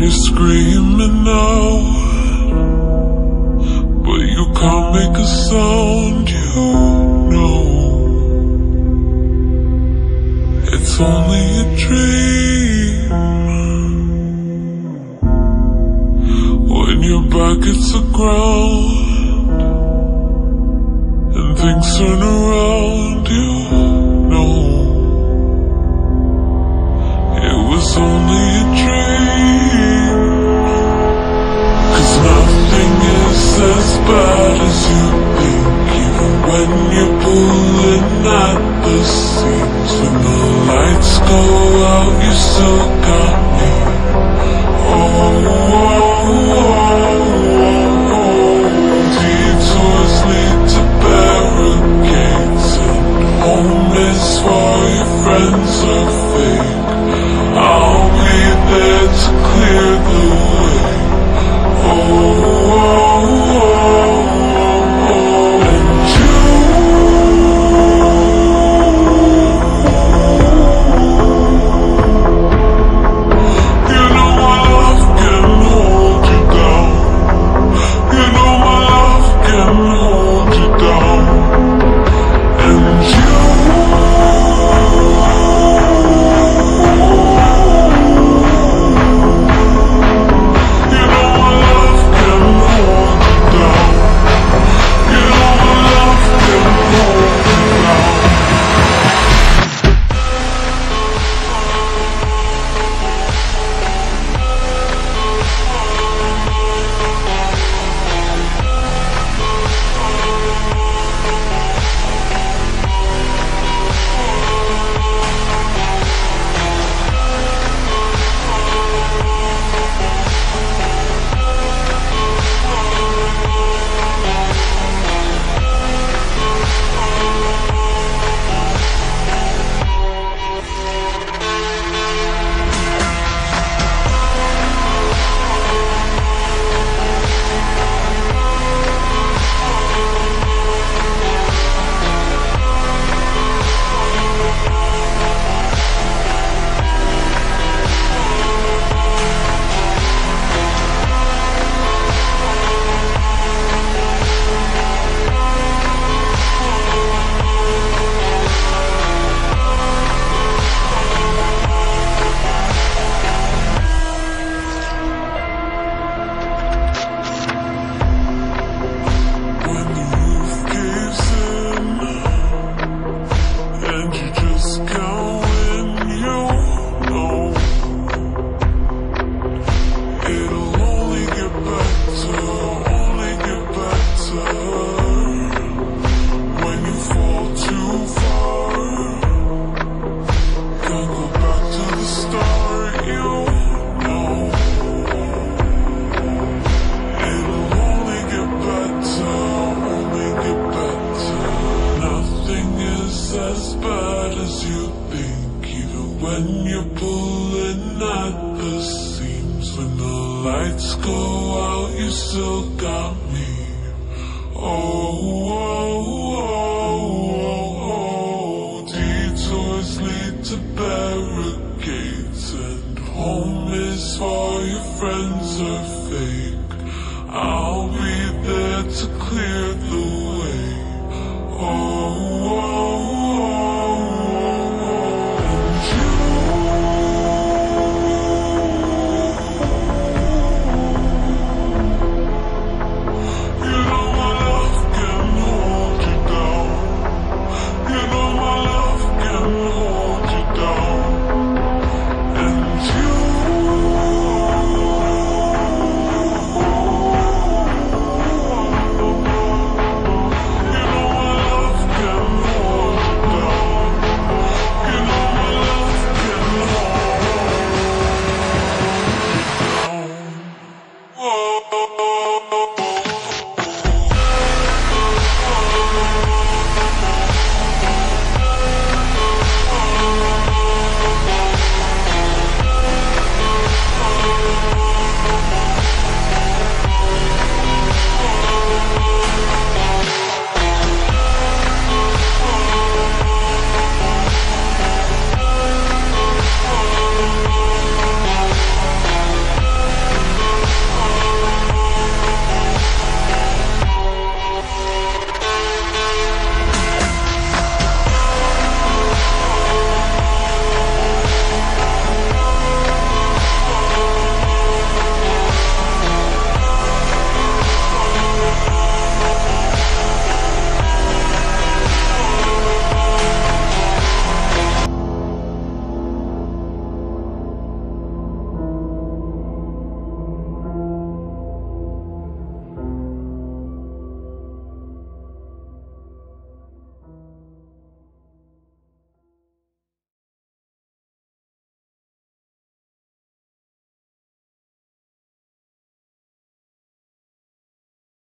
and you're screaming now. But you can't make a sound, you know. It's only a dream. When your back hits the ground And things turn around you at the seams When the lights go out you still hard as you think? Even when you're pulling at the seams When the lights go out, you still got me. Oh, oh, oh, oh, oh. Detours lead to barricades And home is for your friends are fake. I'll be there to clear